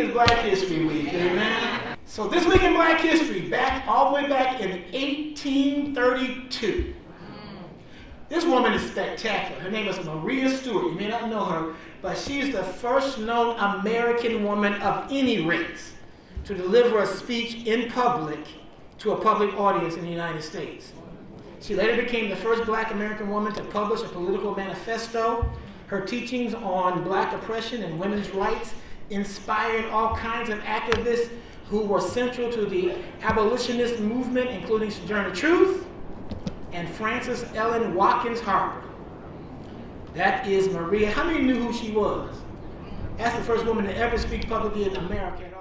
is Black History Week, amen? So this week in Black History, back all the way back in 1832, this woman is spectacular. Her name is Maria Stewart. You may not know her, but she's the first known American woman of any race to deliver a speech in public to a public audience in the United States. She later became the first black American woman to publish a political manifesto. Her teachings on black oppression and women's rights inspired all kinds of activists who were central to the abolitionist movement, including Sojourner Truth and Frances Ellen Watkins Harper. That is Maria. How many knew who she was? That's the first woman to ever speak publicly in America.